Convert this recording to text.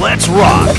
Let's rock!